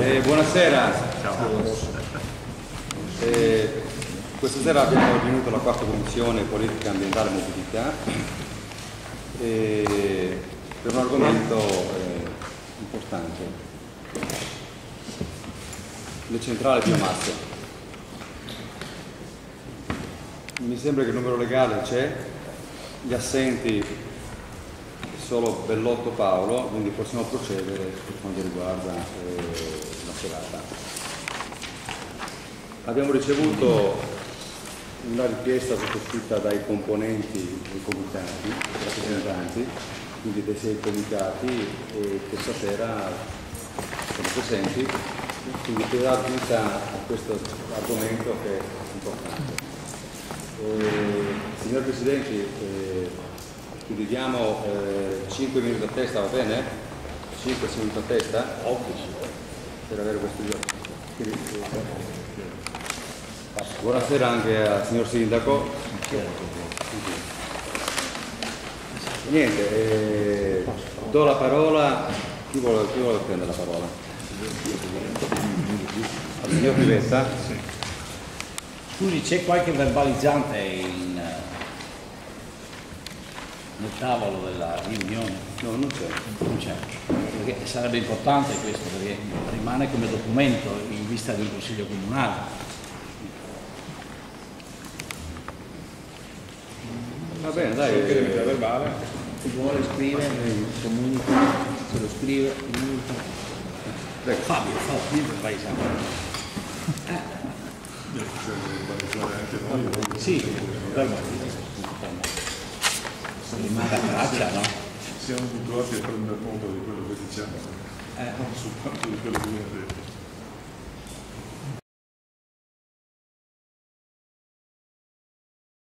Eh, buonasera. Eh, questa sera abbiamo riunito la quarta commissione politica ambientale e mobilità eh, per un argomento eh, importante, le centrali biomasse. Mi sembra che il numero legale c'è, gli assenti solo Bellotto Paolo, quindi possiamo procedere per quanto riguarda eh, la serata. Abbiamo ricevuto una richiesta sottoscritta dai componenti dei comitati, rappresentanti, quindi dei sei comitati, e che stasera sono presenti, quindi per dare vita a questo argomento che è importante. Eh, signor Presidente, eh, diamo eh, 5 minuti a testa, va bene? 5 minuti a testa? Per avere questo quindi, eh, Buonasera anche al signor Sindaco. Niente, eh, do la parola, chi vuole, chi vuole prendere la parola? Al signor Pivetta? Scusi, c'è qualche verbalizzante in, nel tavolo della riunione? No, non c'è. Non c'è. Perché sarebbe importante questo, perché rimane come documento in vista del Consiglio Comunale. Va bene, dai. Anche verbale. Se vuole scrivere, comunica, se lo scrive, comunica. Prego. Fabio, Fabio, io verbalizzante. Sì, verbalizzato. Rimane a traccia, no? Siamo abituati a prendere conto di quello che diciamo, Eh. non soltanto di quello che viene detto.